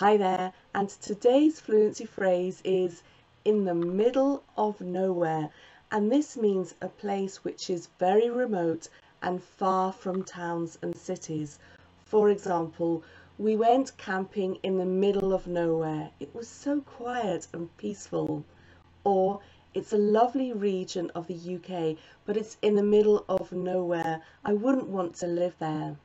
Hi there, and today's fluency phrase is in the middle of nowhere, and this means a place which is very remote and far from towns and cities. For example, we went camping in the middle of nowhere. It was so quiet and peaceful. Or, it's a lovely region of the UK, but it's in the middle of nowhere. I wouldn't want to live there.